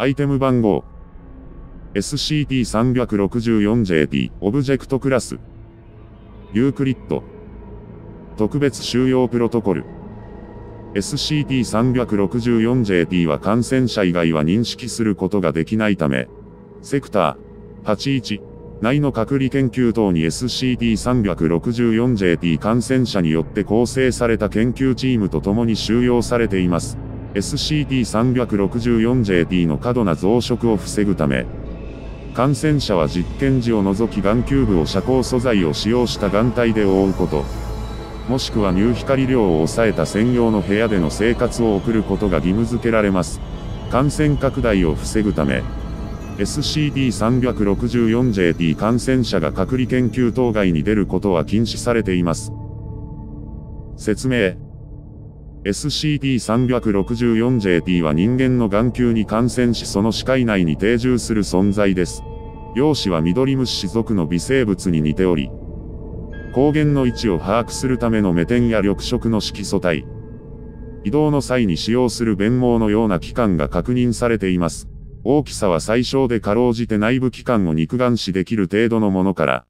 アイテム番号。 SCP-364JP オブジェクトクラス。ユークリッド特別収容プロトコル。SCP-364JT は感染者以外は認識することができないため、セクター。81内の隔離研究等に SCP-364JT 感染者によって構成された研究チームと共に収容されています。SCP-364JT の過度な増殖を防ぐため、感染者は実験時を除き眼球部を遮光素材を使用した眼帯で覆うこと、もしくは乳光量を抑えた専用の部屋での生活を送ることが義務付けられます。感染拡大を防ぐため、SCD-364JT 感染者が隔離研究等外に出ることは禁止されています。説明 SCD-364JT は人間の眼球に感染しその視界内に定住する存在です。容姿は緑虫属の微生物に似ており、光源の位置を把握するための目点や緑色の色素体、移動の際に使用する弁毛のような器官が確認されています。大きさは最小でかろうじて内部器官を肉眼視できる程度のものから、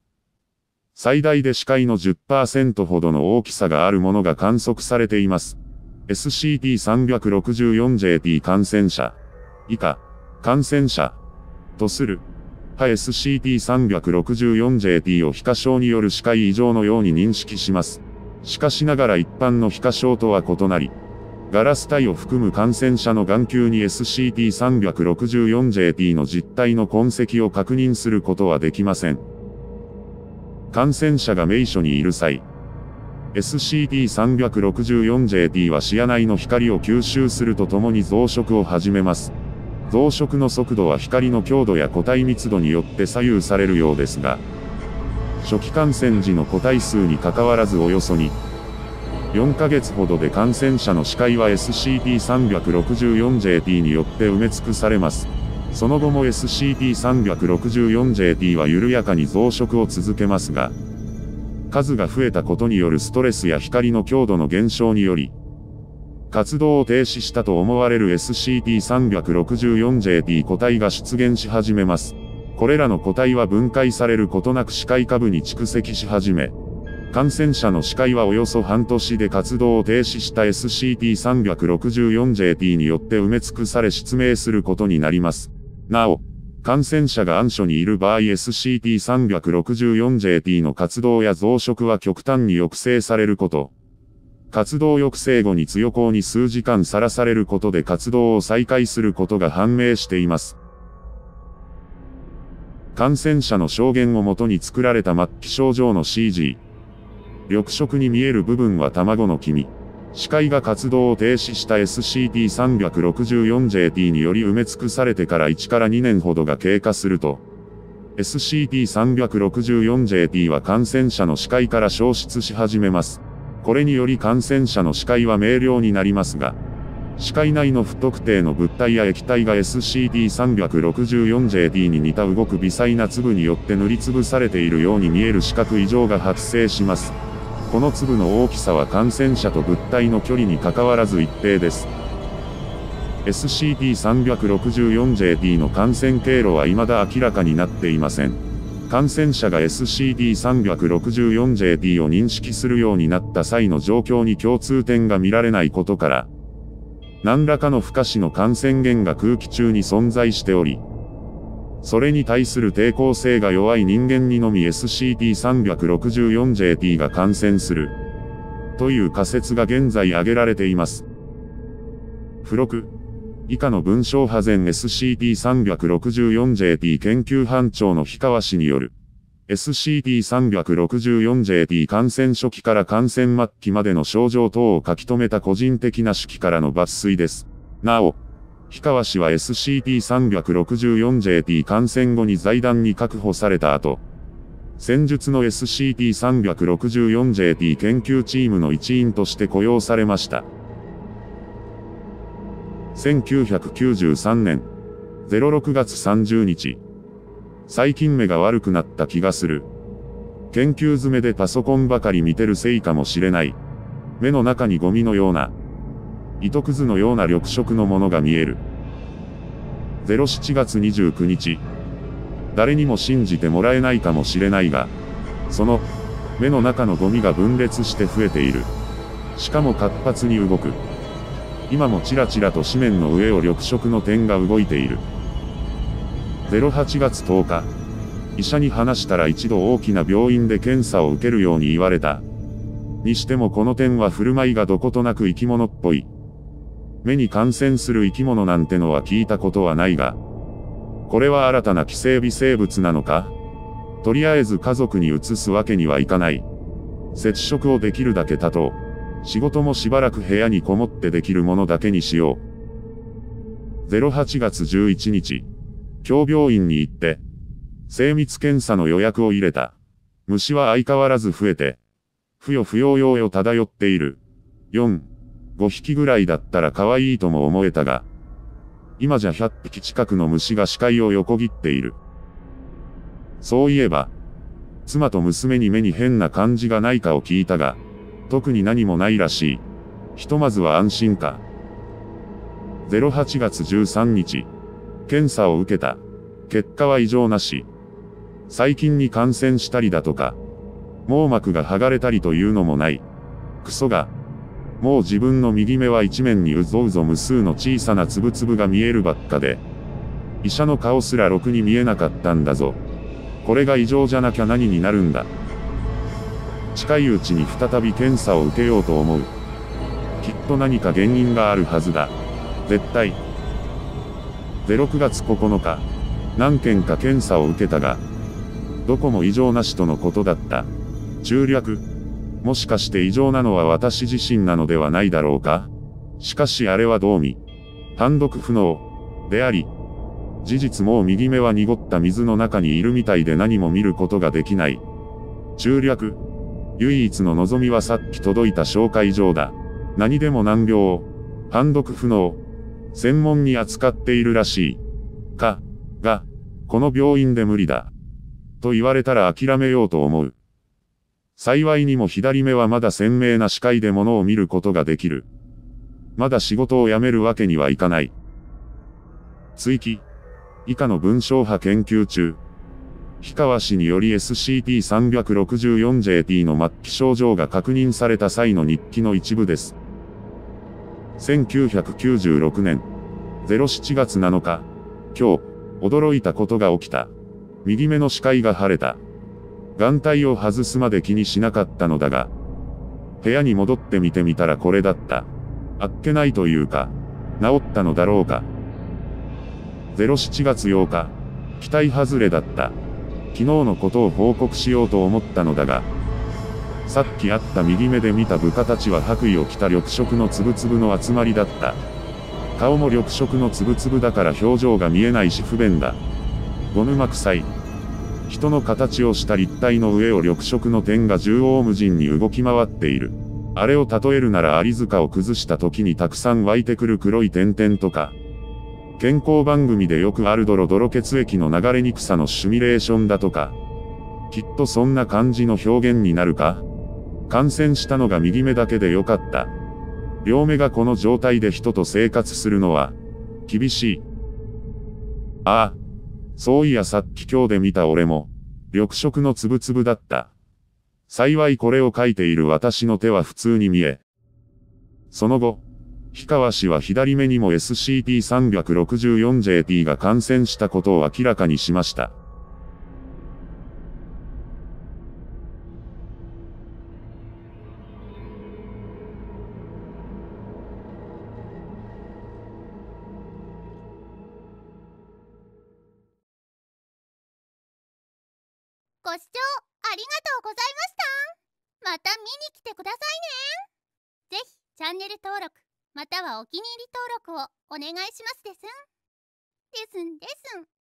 最大で視界の10%ほどの大きさがあるものが観測されています。SCP-364JT 感染者。以下、感染者。とする。は SCP-364JT を皮下症による視界異常のように認識します。しかしながら一般の皮下症とは異なり、ガラス体を含む感染者の眼球に SCP-364JT の実体の痕跡を確認することはできません。感染者が名所にいる際、SCP-364JT は視野内の光を吸収するとともに増殖を始めます。増殖の速度は光の強度や個体密度によって左右されるようですが、初期感染時の個体数に関わらずおよそ2、4ヶ月ほどで感染者の視界は SCP-364JT によって埋め尽くされます。その後も SCP-364JT は緩やかに増殖を続けますが、数が増えたことによるストレスや光の強度の減少により、活動を停止したと思われる SCP-364JT 個体が出現し始めます。これらの個体は分解されることなく視界下部に蓄積し始め、感染者の視界はおよそ半年で活動を停止した SCP-364JT によって埋め尽くされ失明することになります。なお、感染者が暗所にいる場合 SCP-364JT の活動や増殖は極端に抑制されること。活動抑制後に強行に数時間さらされることで活動を再開することが判明しています。感染者の証言をもとに作られた末期症状の CG。緑色に見える部分は卵の黄身。視界が活動を停止した SCP-364JT により埋め尽くされてから1から2年ほどが経過すると、SCP-364JT は感染者の視界から消失し始めます。これにより感染者の視界は明瞭になりますが、視界内の不特定の物体や液体が SCP-364JT に似た動く微細な粒によって塗りつぶされているように見える視覚異常が発生します。この粒の大きさは感染者と物体の距離に関わらず一定です。SCP-364JT の感染経路は未だ明らかになっていません。感染者が SCP-364JT を認識するようになった際の状況に共通点が見られないことから、何らかの不可視の感染源が空気中に存在しており、それに対する抵抗性が弱い人間にのみ SCP-364JT が感染する。という仮説が現在挙げられています。付録。以下の文章派前 SCP-364JT 研究班長の氷川氏による。SCP-364JT 感染初期から感染末期までの症状等を書き留めた個人的な手記からの抜粋です。なお、氷川氏は SCP-364JT 感染後に財団に確保された後、戦術の SCP-364JT 研究チームの一員として雇用されました。1993年、06月30日。最近目が悪くなった気がする。研究詰めでパソコンばかり見てるせいかもしれない。目の中にゴミのような、糸くずのような緑色のものが見える。07月29日。誰にも信じてもらえないかもしれないが、その、目の中のゴミが分裂して増えている。しかも活発に動く。今もちらちらと紙面の上を緑色の点が動いている。08月10日。医者に話したら一度大きな病院で検査を受けるように言われた。にしてもこの点は振る舞いがどことなく生き物っぽい。目に感染する生き物なんてのは聞いたことはないが。これは新たな寄生微生物なのか？とりあえず家族に移すわけにはいかない。接触をできるだけ多と、仕事もしばらく部屋にこもってできるものだけにしよう。08月11日、京病院に行って、精密検査の予約を入れた。虫は相変わらず増えて、ふよふよよよ漂っている。4、5匹ぐらいだったら可愛いとも思えたが、今じゃ100匹近くの虫が視界を横切っている。そういえば、妻と娘に目に変な感じがないかを聞いたが、特に何もないらしい。ひとまずは安心か。08月13日、検査を受けた。結果は異常なし。細菌に感染したりだとか、網膜が剥がれたりというのもない。クソが。もう自分の右目は一面にうぞうぞ無数の小さなつぶつぶが見えるばっかで。医者の顔すらろくに見えなかったんだぞ。これが異常じゃなきゃ何になるんだ。近いうちに再び検査を受けようと思う。きっと何か原因があるはずだ。絶対。06月9日、何件か検査を受けたが、どこも異常なしとのことだった。中略。もしかして異常なのは私自身なのではないだろうか？しかしあれはどう見。単独不能。であり。事実もう右目は濁った水の中にいるみたいで何も見ることができない。中略。唯一の望みはさっき届いた紹介状だ。何でも難病。単独不能。専門に扱っているらしい。か。が。この病院で無理だ。と言われたら諦めようと思う。幸いにも左目はまだ鮮明な視界で物を見ることができる。まだ仕事を辞めるわけにはいかない。追記。以下の文章派研究中。氷川氏により SCP-364JP の末期症状が確認された際の日記の一部です。1996年、07月7日、今日、驚いたことが起きた。右目の視界が晴れた。眼帯を外すまで気にしなかったのだが、部屋に戻ってみてみたらこれだった。あっけないというか、治ったのだろうか。07月8日、期待外れだった。昨日のことを報告しようと思ったのだが、さっき会った右目で見た部下たちは白衣を着た緑色のつぶつぶの集まりだった。顔も緑色のつぶつぶだから表情が見えないし不便だ。ゴム膜臭い。人の形をした立体の上を緑色の点が縦横無尽に動き回っている。あれを例えるなら有塚を崩した時にたくさん湧いてくる黒い点々とか。健康番組でよくある泥泥血液の流れにくさのシミュレーションだとか。きっとそんな感じの表現になるか感染したのが右目だけでよかった。両目がこの状態で人と生活するのは、厳しい。ああ、そういやさっき今日で見た俺も、緑色のつぶつぶだった。幸いこれを書いている私の手は普通に見え。その後、氷川氏は左目にも SCP-364JP が感染したことを明らかにしました。ご視聴ありがとうございました。また見に来てくださいね。ぜひチャンネル登録またはお気に入り登録をお願いしますですん。ですんですん。